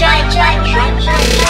Try, try, try. shine.